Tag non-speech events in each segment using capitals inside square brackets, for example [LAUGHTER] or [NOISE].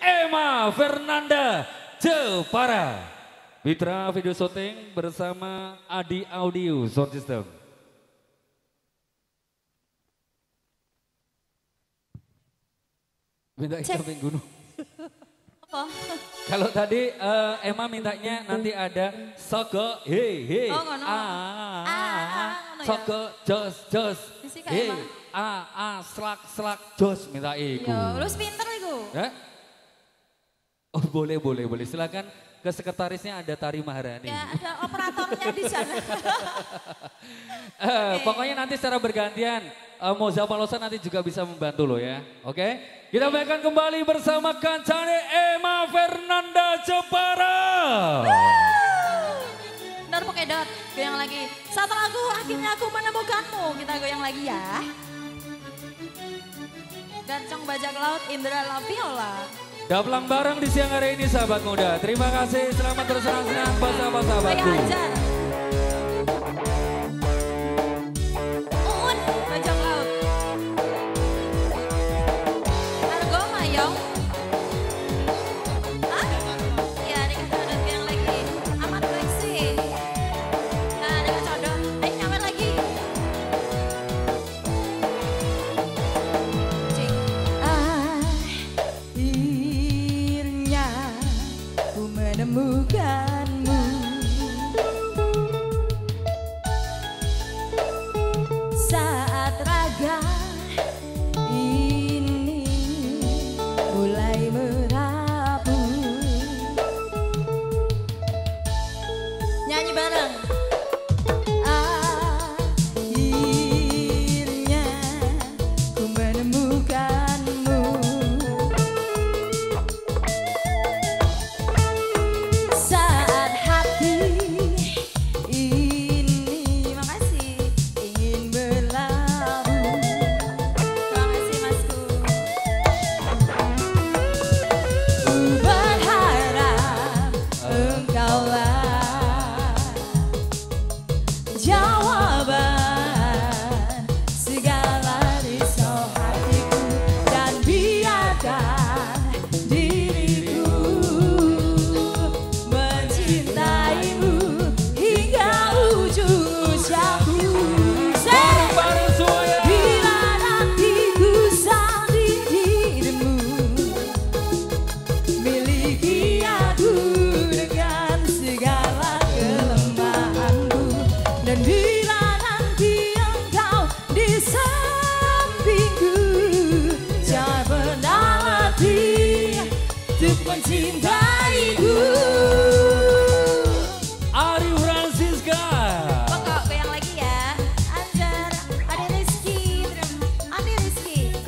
Emma Fernanda Jepara. Mitra video syuting bersama Adi Audio Sound System. Minta ikan gunung. [LAUGHS] Apa? Kalau tadi eh, Emma mintanya nanti ada soko he he Oh, ngono. ah, Ah, ah, ah, ah, ya. soko jos jos he ah ah slak slak jos minta iku. Yo, lu pinter Ya? Oh boleh boleh boleh silakan ke sekretarisnya ada Tari Maharani. Ya, ada operatornya di sana. [LAUGHS] Eh, Pokoknya nanti secara bergantian eh, Moza Palosa nanti juga bisa membantu lo ya. Oke? Kita akan kembali bersama kancane Emma Fernanda Jepara. Benar pakai dot, goyang lagi. Satu lagu, akhirnya aku menemukanmu. Kita goyang lagi ya. Gancong bajak laut Indra Laviola. Daplang bareng di siang hari ini sahabat muda. Terima kasih, selamat terus senang-senang buat sahabat-sahabatku. Uun, bajak laut. Argo Mayong.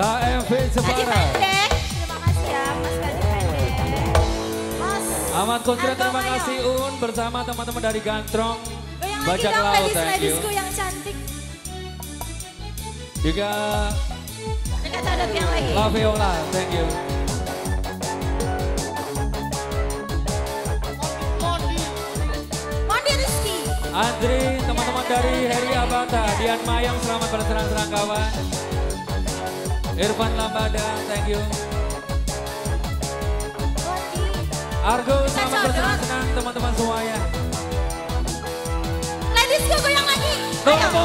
KMV Jepara. terima kasih ya Mas Gaji pendek. Mas. Ahmad terima kasih Un bersama teman-teman dari Gantrong. Goyang lagi Bajak dong laut, ladies thank you. ladiesku yang cantik. Juga Dekat ada yang lagi. La Viola, thank you. Andri, teman-teman dari Heri Abata, Dian Mayang, selamat bersenang-senang kawan. Irfan Lambada, thank you. Argo, selamat bersenang-senang teman-teman semuanya. Ladiesku goyang lagi. Ayo. Tunggu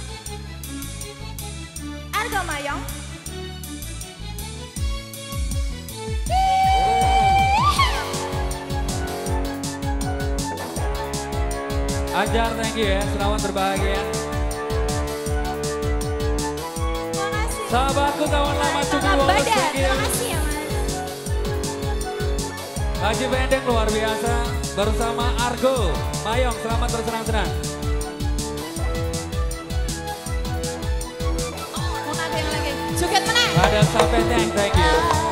sama yang Anjar, thank you ya. Selamat berbahagia. Sahabatku kawan lama cukup banget. Terima kasih ya mas. Haji Pendek luar biasa bersama Argo. Mayong selamat bersenang-senang. Joget menang. Sampai thank, thank you.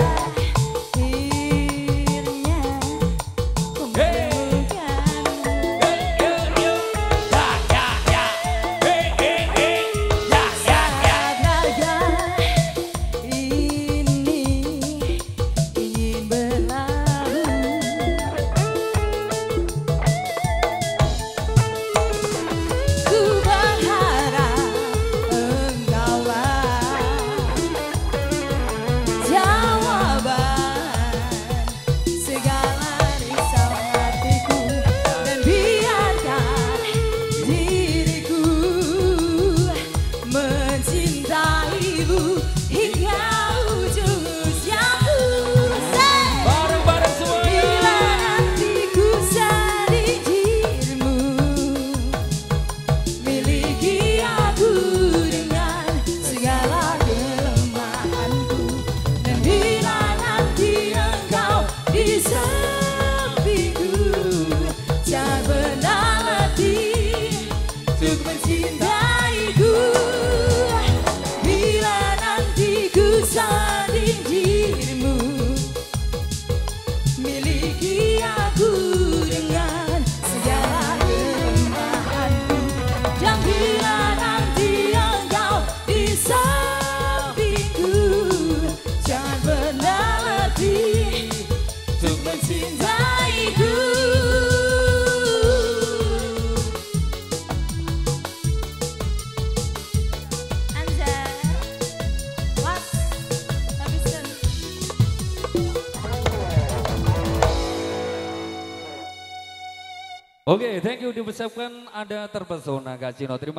Oke, okay, thank you diucapkan ada terpesona Kak Cino. Terima